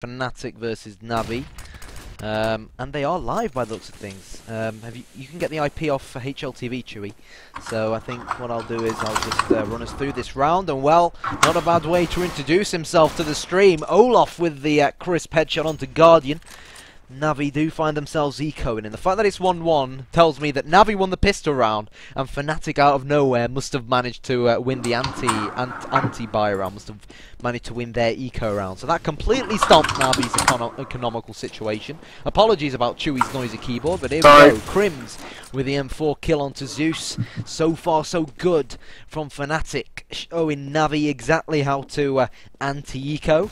Fnatic versus Navi. Um, and they are live by the looks of things. Um, you, you can get the IP off for HLTV, Chewy. So I think what I'll do is I'll just uh, run us through this round. And well, not a bad way to introduce himself to the stream. Olaf with the uh, crisp headshot onto Guardian. Navi do find themselves ecoing, and the fact that it's 1-1 tells me that Navi won the pistol round, and Fnatic out of nowhere must have managed to uh, win the anti, anti round, must have managed to win their eco round. So that completely stomped Navi's econo economical situation. Apologies about Chewy's noisy keyboard, but here Sorry. we go. KRIMZ with the M4 kill onto Zeus. So far, so good from Fnatic, showing Navi exactly how to uh, anti-eco.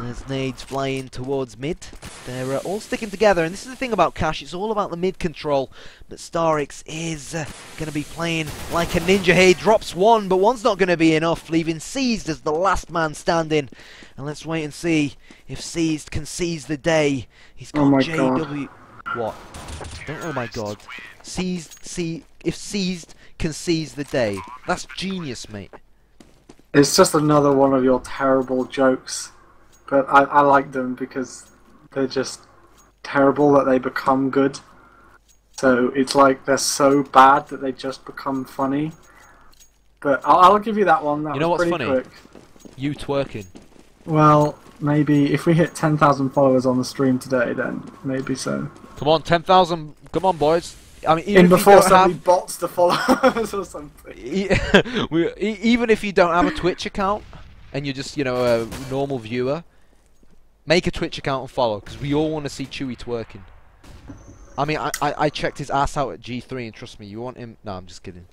There's nades flying towards mid. They're uh, all sticking together, and this is the thing about Cache, it's all about the mid control. But Starix is uh, going to be playing like a ninja here. He drops one, but one's not going to be enough, leaving Seized as the last man standing. And let's wait and see if Seized can seize the day. He's got Oh my JW. What? Don't, oh my god. Seized, see, if Seized can seize the day. That's genius, mate. It's just another one of your terrible jokes, but I, I like them because they're just terrible that they become good. So it's like they're so bad that they just become funny. But I'll, I'll give you that one. That You know what's funny? quick. You twerking. Well, maybe if we hit 10,000 followers on the stream today, then maybe so. Come on, 10,000. Come on, boys. I mean, even In before somebody have, bots the followers or something. we- even if you don't have a Twitch account and you're just, you know, a normal viewer, make a Twitch account and follow because we all want to see Chewy twerking. I mean, I, I I checked his ass out at G3 and trust me, you want him. No, I'm just kidding.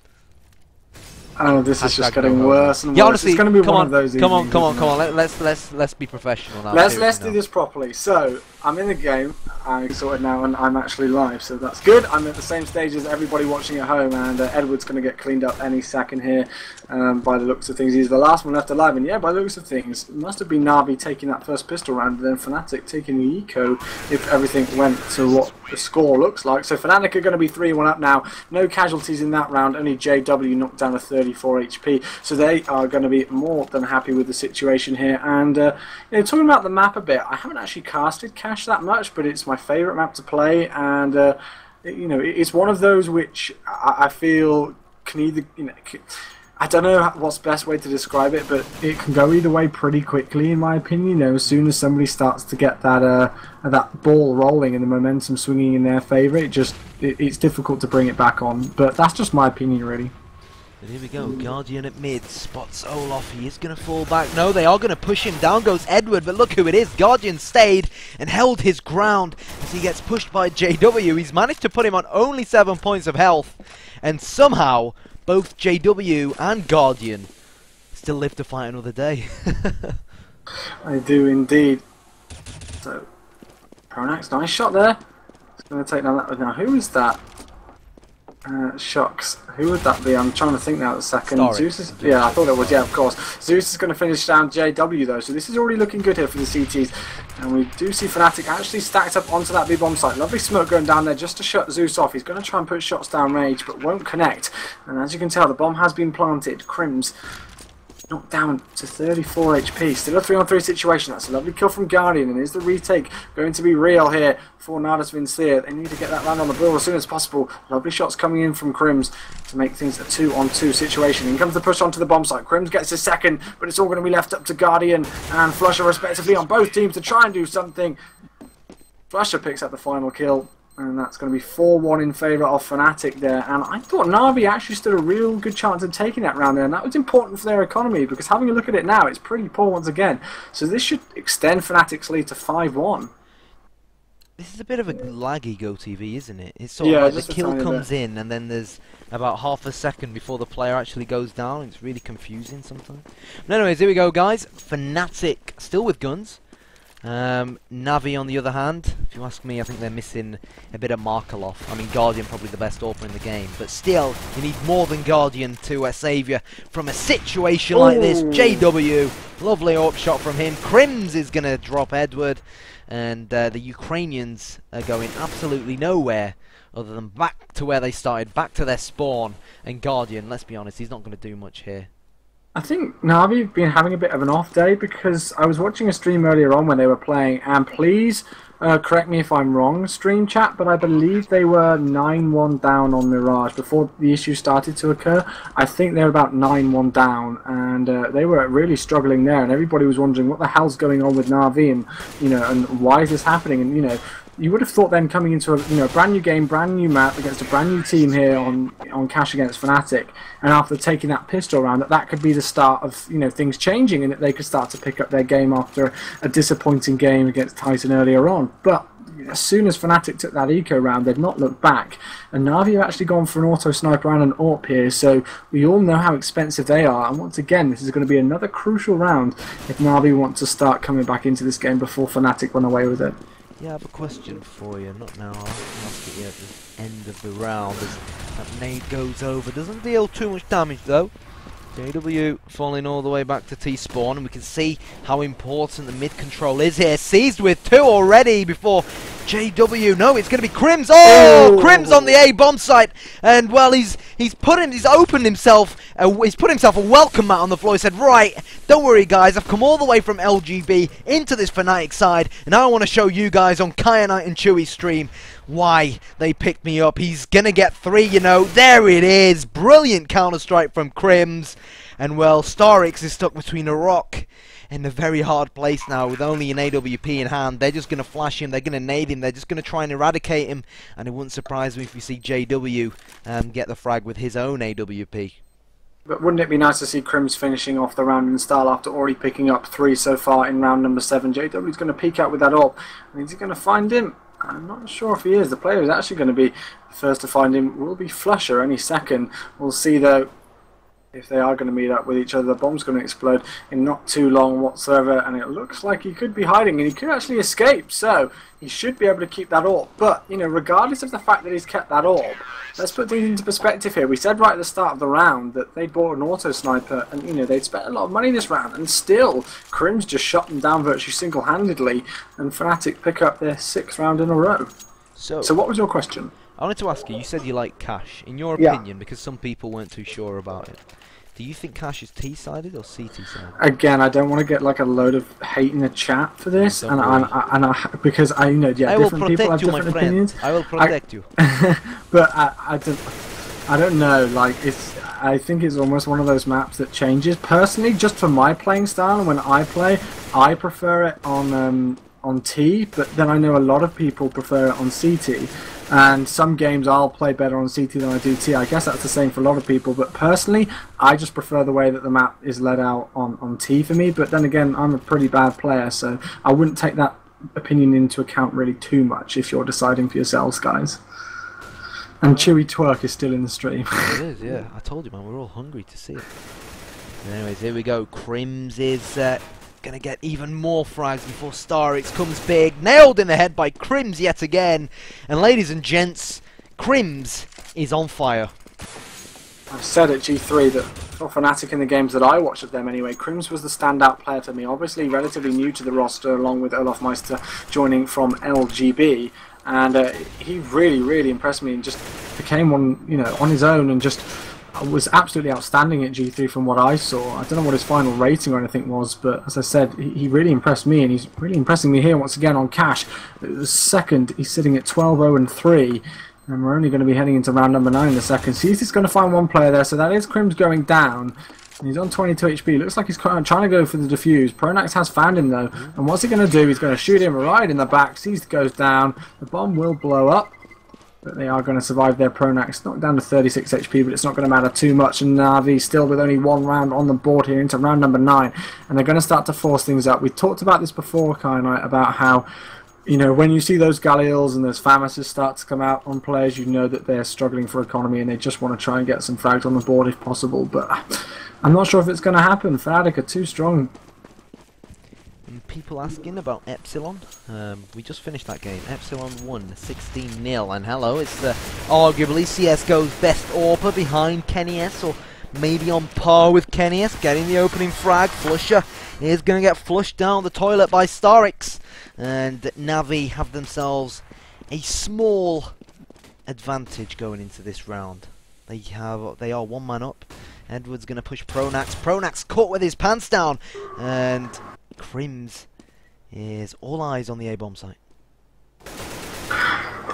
Oh, this is just getting no worse and worse. Yeah, honestly, it's going to be one on, of those. come on, come on, come on. Let, let's let's let's be professional now. Let's let's do this properly. So I'm in the game. I'm sorted now, and I'm actually live, so that's good. I'm at the same stage as everybody watching at home, and uh, Edward's going to get cleaned up any second here. Um, by the looks of things, he's the last one left alive, and yeah, by the looks of things, must have been Navi taking that first pistol round, and then Fnatic taking the eco. If everything went to what the score looks like, so Fnatic are going to be three-one up now. No casualties in that round. Only JW knocked down a 34 HP, so they are going to be more than happy with the situation here. And uh, you know, talking about the map a bit, I haven't actually casted Cache that much, but it's my favourite map to play, and uh, you know, it's one of those which I, I feel can either you know. c I don't know what's best way to describe it, but it can go either way pretty quickly, in my opinion. You know, as soon as somebody starts to get that uh, that ball rolling and the momentum swinging in their favour, it just it, it's difficult to bring it back on. But that's just my opinion, really. Here we go, Guardian at mid, spots Olaf, he is going to fall back. No, they are going to push him, down goes Edward, but look who it is. Guardian stayed and held his ground as he gets pushed by JW. He's managed to put him on only 7 points of health, and somehow both JW and Guardian still live to fight another day. I do indeed. So, Pronax, nice shot there. It's going to take down that. Now, who is that? Uh, shocks. Who would that be? I'm trying to think now. A second. Starry. Zeus is. Yeah, I thought it was. Yeah, of course. Zeus is going to finish down JW though, so this is already looking good here for the CTs. And we do see Fnatic actually stacked up onto that B bomb site. Lovely smoke going down there just to shut Zeus off. He's going to try and put shots down range, but won't connect. And as you can tell, the bomb has been planted. KRIMZ knocked down to 34 HP. Still a 3 on 3 situation. That's a lovely kill from Guardian. And is the retake going to be real here for Natus Vincere? They need to get that land on the board as soon as possible. Lovely shots coming in from KRIMZ to make things a 2 on 2 situation. In comes the push onto the bomb site. KRIMZ gets his second, but it's all going to be left up to Guardian and flusha respectively on both teams to try and do something. flusha picks up the final kill. And that's going to be 4-1 in favour of Fnatic there. And I thought Navi actually stood a real good chance of taking that round there. And that was important for their economy because having a look at it now, it's pretty poor once again. So this should extend Fnatic's lead to 5-1. this is a bit of a laggy GoTV, isn't it? It's sort Yeah, of like the kill comes in and then there's about half a second before the player actually goes down. It's really confusing sometimes. But anyways, here we go, guys. Fnatic still with guns. Um, Navi, on the other hand, you ask me, I think they're missing a bit of Markeloff. I mean, Guardian probably the best AWPer in the game, but still, you need more than Guardian to uh, save you from a situation like this. JW, lovely AWP shot from him. KRIMZ is going to drop Edward, and uh, the Ukrainians are going absolutely nowhere other than back to where they started, back to their spawn. And Guardian, let's be honest, he's not going to do much here. I think Navi have been having a bit of an off day because I was watching a stream earlier on when they were playing, and please uh, correct me if I'm wrong, stream chat, but I believe they were 9 1 down on Mirage before the issue started to occur. I think they were about 9 1 down, and uh, they were really struggling there, and everybody was wondering what the hell's going on with Navi, and, you know, and why is this happening, and, you know, you would have thought then coming into a you know brand new game, brand new map against a brand new team here on on Cache against Fnatic, and after taking that pistol round, that that could be the start of you know things changing and that they could start to pick up their game after a disappointing game against Titan earlier on. But as soon as Fnatic took that eco round, they'd not looked back. And Navi have actually gone for an auto sniper and an AWP here, so we all know how expensive they are. And once again, this is going to be another crucial round if Navi want to start coming back into this game before Fnatic run away with it. Yeah, I have a question for you. Not now. I'll ask it at the end of the round as that nade goes over. Doesn't deal too much damage though. JW falling all the way back to T-spawn and we can see how important the mid control is here. Seized with two already before JW. No, it's going to be KRIMZ. Oh, oh, KRIMZ on the A bomb site, and well, he's he's put him, he's opened himself, uh, he's put himself a welcome mat on the floor. He said, right, don't worry, guys, I've come all the way from LGB into this Fnatic side, and I want to show you guys on Kyanite and Chewy stream why they picked me up. He's gonna get three, you know. There it is, brilliant counter strike from KRIMZ, and well, Starix is stuck between a rock in a very hard place now with only an AWP in hand. They're just going to flash him, they're going to nade him, they're just going to try and eradicate him. And it wouldn't surprise me if we see JW um, get the frag with his own AWP. But wouldn't it be nice to see KRIMZ finishing off the round in style after already picking up three so far in round number seven? JW's going to peek out with that up, and is he going to find him? I'm not sure if he is. The player who's actually going to be the first to find him will be flusha any second. We'll see though if they are going to meet up with each other, the bomb's going to explode in not too long whatsoever, and it looks like he could be hiding, and he could actually escape, so he should be able to keep that orb. But, you know, regardless of the fact that he's kept that orb, let's put things into perspective here. We said right at the start of the round that they bought an auto sniper, and, you know, they'd spent a lot of money this round, and still, KRIMZ just shot them down virtually single-handedly, and Fnatic pick up their sixth round in a row. So, so what was your question? I wanted to ask you, you said you like Cache. In your opinion, yeah. because some people weren't too sure about it, do you think Cache is T-sided or CT-sided? Again, I don't want to get like a load of hate in the chat for this, and, and, I, and I, because I you know yeah, I different people have you, different opinions. I will protect I, you. but I, I don't, I don't know. Like it's, I think it's almost one of those maps that changes. Personally, just for my playing style, when I play, I prefer it on um, on T, but then I know a lot of people prefer it on CT and some games I'll play better on CT than I do T. I guess that's the same for a lot of people, but personally, I just prefer the way that the map is laid out on, on T for me. But then again, I'm a pretty bad player, so I wouldn't take that opinion into account really too much if you're deciding for yourselves, guys. And Chewy Twerk is still in the stream. it is, yeah. I told you, man, we're all hungry to see it. Anyways, here we go. KRIMZ is uh, Gonna get even more frags before Starix comes big. Nailed in the head by KRIMZ yet again. And ladies and gents, KRIMZ is on fire. I've said at G3 that for Fnatic in the games that I watched of them anyway, KRIMZ was the standout player to me. Obviously relatively new to the roster along with olofmeister joining from LGB. And uh, he really, really impressed me and just became one, you know, on his own and just was absolutely outstanding at G3 from what I saw. I don't know what his final rating or anything was, but as I said, he, really impressed me, and he's really impressing me here once again on Cache. The second, he's sitting at 12-0 and 3, and we're only going to be heading into round number 9 in a second. So he's just going to find one player there, so that is KRIMZ going down. He's on 22 HP. Looks like he's trying to go for the defuse. Pronax has found him though. And what's he going to do? He's going to shoot him right in the back. Seized goes down. The bomb will blow up but they are going to survive their Pronax. Knocked down to 36 HP, but it's not going to matter too much. And Navi still with only one round on the board here into round number 9. And they're going to start to force things up. We talked about this before, of, about how you know, when you see those Galils and those FAMASes start to come out on players, you know that they're struggling for economy and they just want to try and get some frags on the board if possible. But I'm not sure if it's going to happen. Fnatic are too strong people asking about Epsilon. Um, we just finished that game. Epsilon won 16 0 and hello, it's the arguably CSGO's best AWPer behind kennyS, or maybe on par with kennyS, getting the opening frag. flusha is going to get flushed down the toilet by Starix. And Navi have themselves a small advantage going into this round. They have they are one man up Edwards going to push Pronax. Pronax caught with his pants down. And Crims is all eyes on the A-bomb site.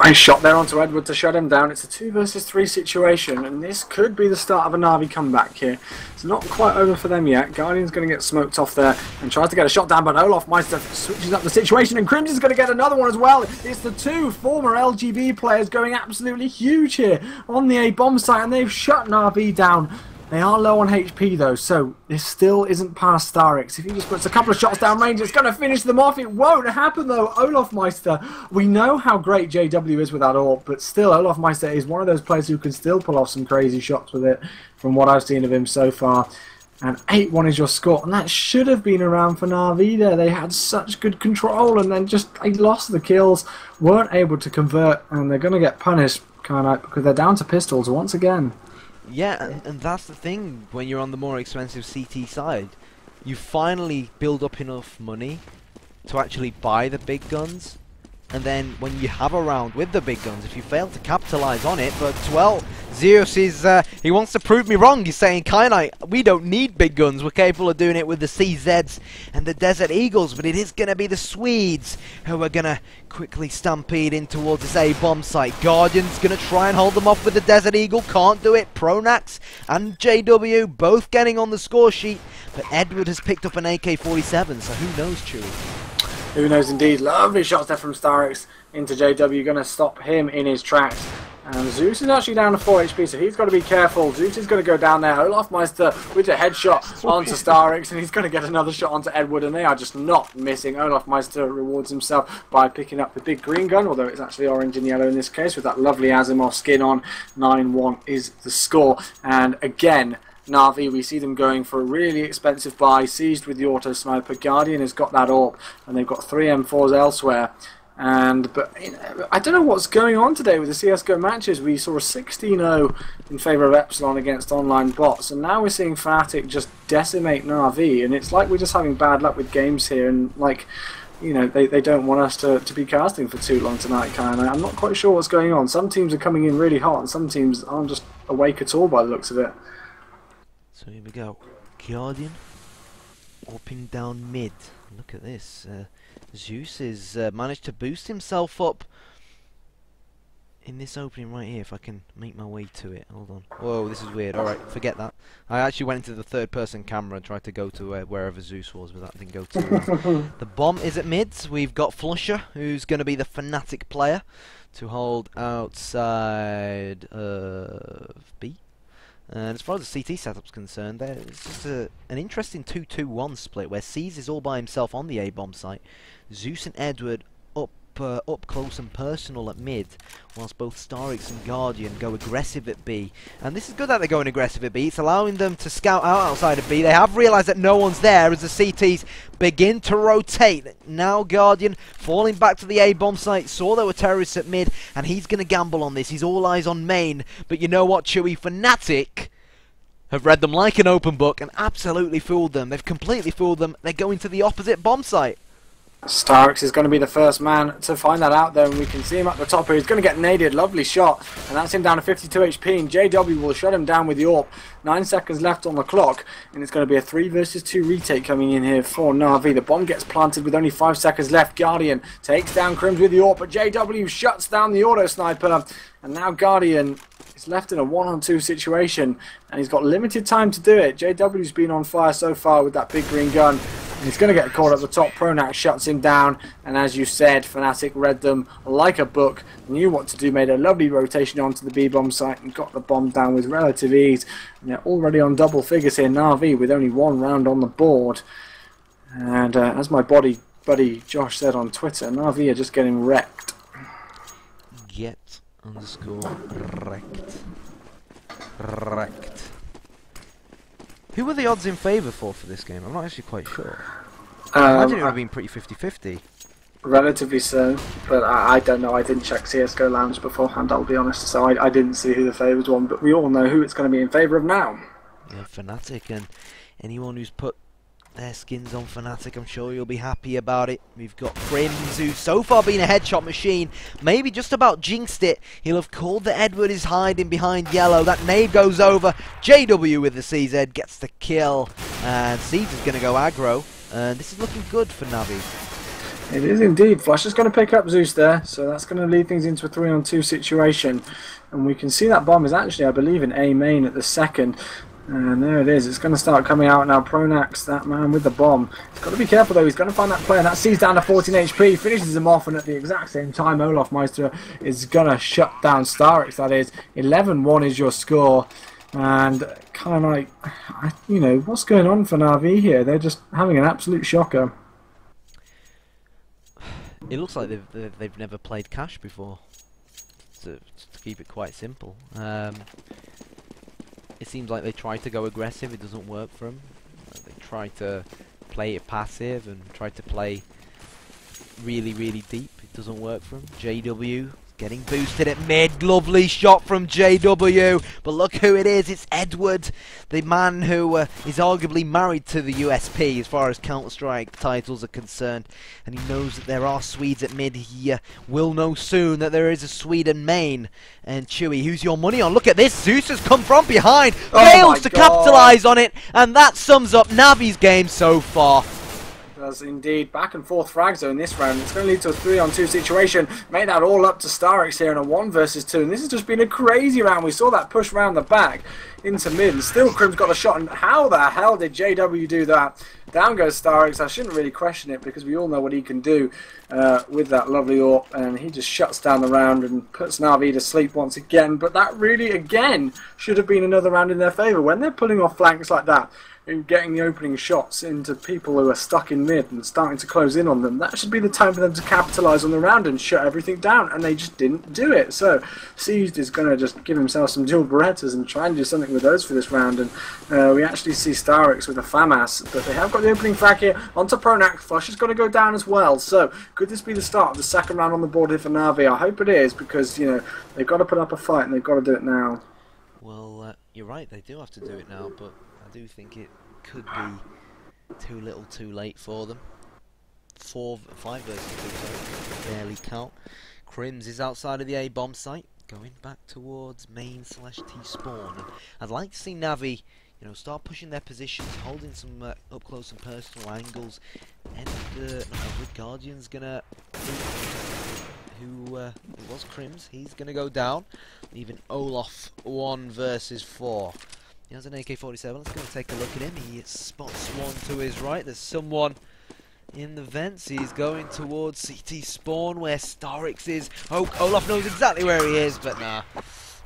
Nice shot there onto Edward to shut him down. It's a two versus three situation, and this could be the start of a Na'Vi comeback here. It's not quite over for them yet. Guardian's going to get smoked off there and tries to get a shot down, but olofmeister switches up the situation, and Crimson's going to get another one as well. It's the two former LGB players going absolutely huge here on the A bomb site, and they've shut Na'Vi down. They are low on HP though, so this still isn't past Starix. If he just puts a couple of shots down range, it's going to finish them off. It won't happen though. olofmeister, we know how great JW is with that AWP, but still, olofmeister is one of those players who can still pull off some crazy shots with it from what I've seen of him so far. And 8-1 is your score, and that should have been around for there. They had such good control, and then just they lost the kills, weren't able to convert, and they're going to get punished, of, because they're down to pistols once again. Yeah, and, and that's the thing when you're on the more expensive CT side. You finally build up enough money to actually buy the big guns. And then when you have a round with the big guns, if you fail to capitalize on it, but well, Zeus is, uh, he wants to prove me wrong. He's saying, Kyanite, we don't need big guns. We're capable of doing it with the CZs and the Desert Eagles, but it is going to be the Swedes who are going to quickly stampede in towards this A-bomb site. Guardian's going to try and hold them off with the Desert Eagle. Can't do it. Pronax and JW both getting on the score sheet, but Edward has picked up an AK-47, so who knows, Chewy? Who knows indeed. Lovely shots there from Starix into JW. Going to stop him in his tracks. And Zeus is actually down to 4 HP, so he's got to be careful. Zeus is going to go down there. olofmeister with a headshot onto Starix, and he's going to get another shot onto Edward, and they are just not missing. olofmeister rewards himself by picking up the big green gun, although it's actually orange and yellow in this case, with that lovely Asiimov skin on. 9-1 is the score. And again, Na'Vi, we see them going for a really expensive buy, seized with the auto sniper. Guardian has got that up, and they've got three M4s elsewhere. And but I don't know what's going on today with the CS:GO matches. We saw a 16-0 in favour of Epsilon against online bots, and now we're seeing Fnatic just decimate Na'Vi, and it's like we're just having bad luck with games here, and like. You know, they, they don't want us to, to be casting for too long tonight, kind of. I'm not quite sure what's going on. Some teams are coming in really hot, and some teams aren't just awake at all by the looks of it. So here we go. Guardian opening down mid. Look at this. Uh, Zeus has uh, managed to boost himself up in this opening right here. If I can make my way to it. Hold on. Whoa, this is weird. Alright, forget that. I actually went into the third person camera and tried to go to uh, wherever Zeus was, but that didn't go too well. the bomb is at mids. We've got flusha, who's going to be the Fnatic player to hold outside of B. And as far as the CT setup's concerned, it's just a, an interesting 2-2-1 split where Seas is all by himself on the A-bomb site. Zeus and Edward uh, up close and personal at mid, whilst both Starix and Guardian go aggressive at B. And this is good that they're going aggressive at B. It's allowing them to scout out outside of B. They have realised that no one's there as the CTs begin to rotate. Now Guardian falling back to the A-bomb site. Saw there were terrorists at mid, and he's going to gamble on this. He's all eyes on main. But you know what, Chewy? Fnatic have read them like an open book and absolutely fooled them. They've completely fooled them. They're going to the opposite bomb site. Starix is going to be the first man to find that out there, and we can see him at the top here. He's going to get naded, lovely shot, and that's him down to 52 HP, and JW will shut him down with the AWP. Nine seconds left on the clock, and it's going to be a 3 versus 2 retake coming in here for Na'Vi. The bomb gets planted with only 5 seconds left. Guardian takes down KRIMZ with the AWP, but JW shuts down the auto sniper, and now Guardian is left in a 1-on-2 situation, and he's got limited time to do it. JW's been on fire so far with that big green gun, and He's going to get caught at the top. Pronax shuts him down. And as you said, Fnatic read them like a book, knew what to do, made a lovely rotation onto the B-bomb site and got the bomb down with relative ease. And they're already on double figures here, Na'Vi, with only one round on the board. And uh, as my body buddy Josh said on Twitter, Na'Vi are just getting wrecked. Get underscore wrecked. Wrecked. Who were the odds in favour for for this game? I'm not actually quite sure. Um, I imagine it would have been pretty 50-50. Relatively so, but I, I, don't know. I didn't check CS:GO Lounge beforehand. I'll be honest, so I, I didn't see who the favours won. But we all know who it's going to be in favour of now. Yeah, Fnatic and anyone who's put their skins on Fnatic. I'm sure you'll be happy about it. We've got KRIMZ, who's so far been a headshot machine. Maybe just about jinxed it. He'll have called that Edward is hiding behind yellow. That nade goes over. JW with the CZ gets the kill. And Seeds is going to go aggro. And this is looking good for Navi. It is indeed. Flash is going to pick up Zeus there, so that's going to lead things into a 3 on 2 situation. And we can see that bomb is actually, I believe, in A main at the second. And there it is. It's going to start coming out now. Pronax, that man with the bomb. He's got to be careful though. He's going to find that player. That sees down to 14 HP, finishes him off, and at the exact same time, olofmeister is going to shut down Starix. That is 11-1 is your score. And kind of like, you know, what's going on for Na'Vi here? They're just having an absolute shocker. It looks like they've they've never played Cache before. To, to keep it quite simple. Um, it seems like they try to go aggressive, it doesn't work for them. They try to play it passive and try to play really, really deep, it doesn't work for them. JW Getting boosted at mid. Lovely shot from JW. But look who it is. It's Edward, the man who uh, is arguably married to the USP as far as Counter-Strike titles are concerned. And he knows that there are Swedes at mid. He uh, will know soon that there is a Sweden main. And Chewy, who's your money on? Look at this. Zeus has come from behind. Oh fails to capitalise on it. And that sums up Navi's game so far does indeed. Back and forth frag zone this round. It's going to lead to a 3 on 2 situation. Made that all up to Starix here in a 1 versus 2. And this has just been a crazy round. We saw that push round the back into mid. And still KRIMZ's got a shot. And how the hell did JW do that? Down goes Starix. I shouldn't really question it because we all know what he can do uh, with that lovely AWP. And he just shuts down the round and puts Na'Vi to sleep once again. But that really, again, should have been another round in their favour. When they're pulling off flanks like that, in getting the opening shots into people who are stuck in mid and starting to close in on them. That should be the time for them to capitalise on the round and shut everything down, and they just didn't do it. So Seized is going to just give himself some dual Berettas and try and do something with those for this round. And uh, we actually see Starix with a FAMAS, but they have got the opening frag here onto Pronax. Flush is going to go down as well. So could this be the start of the second round on the board here for Navi? I hope it is because you know they've got to put up a fight and they've got to do it now. Well, uh, you're right. They do have to do it now, but do think it could be too little too late for them. Four, five versus two, sorry, barely count. KRIMZ is outside of the A bomb site, going back towards main slash T spawn. I'd like to see Navi, you know, start pushing their positions, holding some uh, up close and personal angles. And uh, the Guardian's gonna who, uh, was KRIMZ, he's gonna go down, leaving Olaf one versus four. He has an AK-47. Let's go and take a look at him. He spots one to his right. There's someone in the vents. He's going towards CT spawn where Starix is. Oh, Olaf knows exactly where he is, but nah.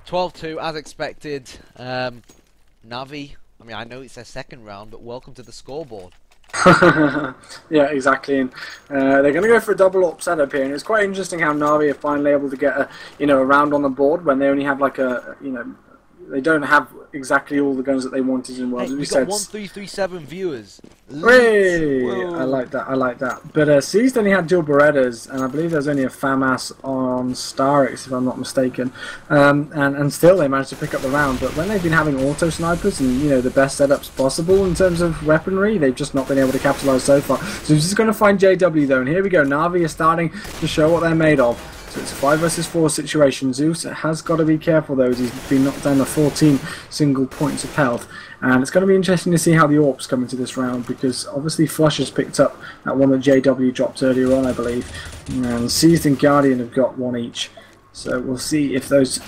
12-2 as expected. Um, Navi, I mean, I know it's their second round, but welcome to the scoreboard. yeah, exactly. And uh, they're going to go for a double up setup here, and it's quite interesting how Navi are finally able to get a you know a round on the board when they only have like a you know they don't have exactly all the guns that they wanted in World. Hey, we got one three three seven viewers. Hey, I like that. I like that. But uh, Seized only had dual Berettas, and I believe there's only a FAMAS on Starix, if I'm not mistaken. Um, and and still they managed to pick up the round. But when they've been having auto snipers and you know the best setups possible in terms of weaponry, they've just not been able to capitalize so far. So this just going to find JW though, and here we go. Navi is starting to show what they're made of. So it's a 5 versus 4 situation. Zeus has got to be careful though as he's been knocked down to 14 single points of health. And it's going to be interesting to see how the AWPs come into this round because obviously Flush has picked up that one that JW dropped earlier on I believe. And Seized and Guardian have got one each. So we'll see if those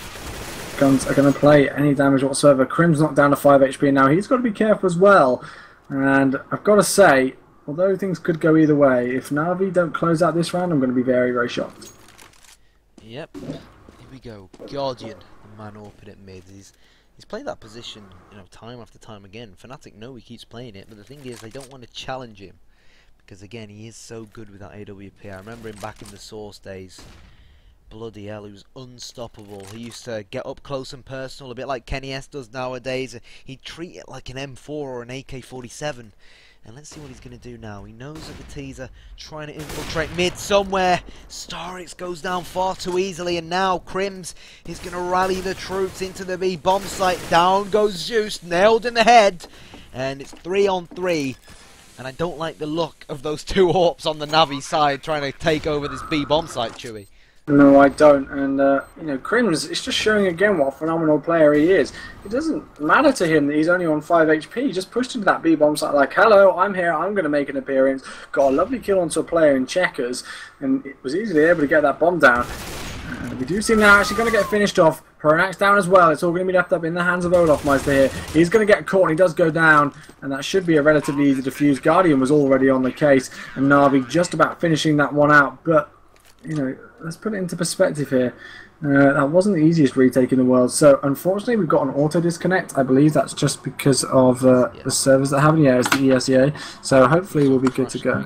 guns are going to play any damage whatsoever. KRIMZ's knocked down to 5 HP now. He's got to be careful as well. And I've got to say, although things could go either way, if Navi don't close out this round, I'm going to be very, very shocked. Yep. Here we go. Guardian, the man open at mid. He's he's played that position, you know, time after time again. Fnatic know he keeps playing it, but the thing is, they don't want to challenge him because again, he is so good with that AWP. I remember him back in the Source days. Bloody hell, he was unstoppable. He used to get up close and personal, a bit like kennyS does nowadays. He'd treat it like an M4 or an AK-47 and let's see what he's going to do now. He knows that the teaser trying to infiltrate mid somewhere. Starix goes down far too easily, and now KRIMZ is going to rally the troops into the B bomb site. Down goes Zeus, nailed in the head, and it's three on three. And I don't like the look of those two AWPs on the Navi side trying to take over this B bomb site, Chewy. No, I don't. And, uh, you know, KRIMZ is just showing again what a phenomenal player he is. It doesn't matter to him that he's only on 5 HP. He just pushed into that B bomb site like, hello, I'm here, I'm going to make an appearance. Got a lovely kill onto a player in checkers, and it was easily able to get that bomb down. And we do see now actually going to get finished off. Pronax down as well. It's all going to be left up in the hands of Olofmeister here. He's going to get caught and he does go down. And that should be a relatively easy defuse. Guardian was already on the case. And Na'Vi just about finishing that one out. But, you know, let's put it into perspective here. Uh, that wasn't the easiest retake in the world. So unfortunately, we've got an auto disconnect. I believe that's just because of uh, the servers that have it. Yeah, it's the ESEA. So hopefully we'll be good to go.